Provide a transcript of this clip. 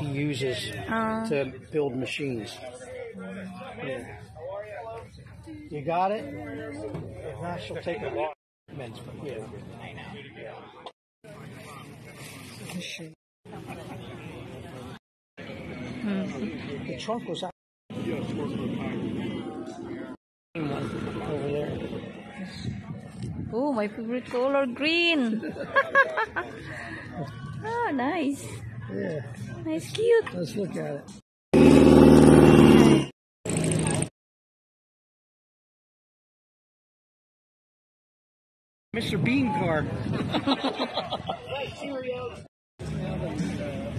he uses Uh, to build machines. Yeah. You got it? If not, she'll take a lot. Men's, but. The trunk was out. Over there. oh, my favorite color, green. oh, nice. Yeah, Nice, cute. let's look at it. Mr. Bean car. Thank you.